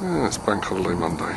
Yeah, it's Bank Holiday Monday.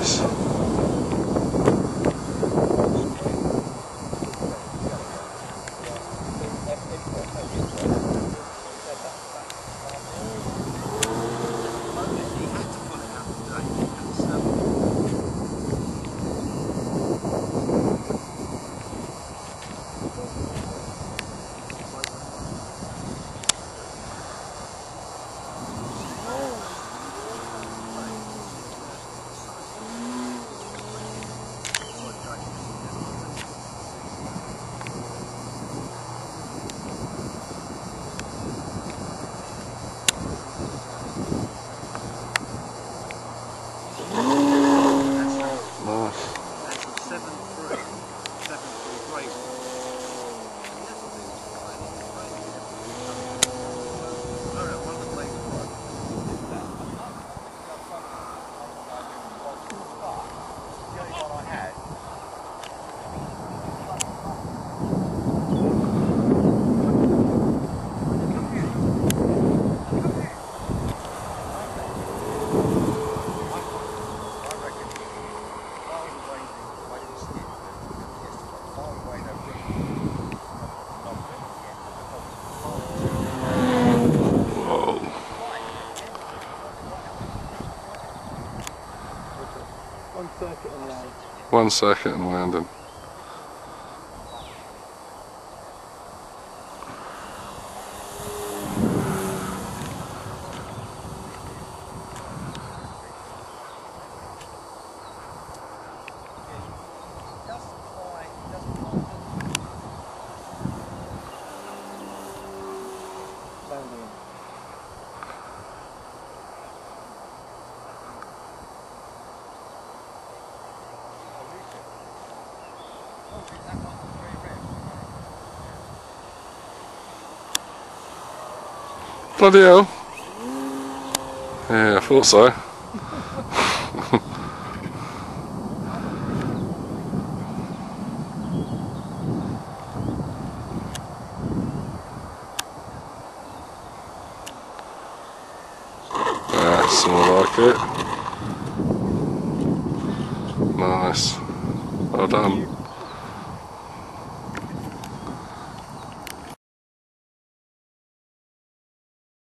Nice. One circuit and. Landing. Bloody hell. Yeah, I thought so. That's more like it. Nice. Well done.